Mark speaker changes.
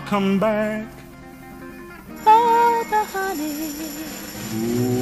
Speaker 1: come back.
Speaker 2: Oh, the honey.
Speaker 1: Baby.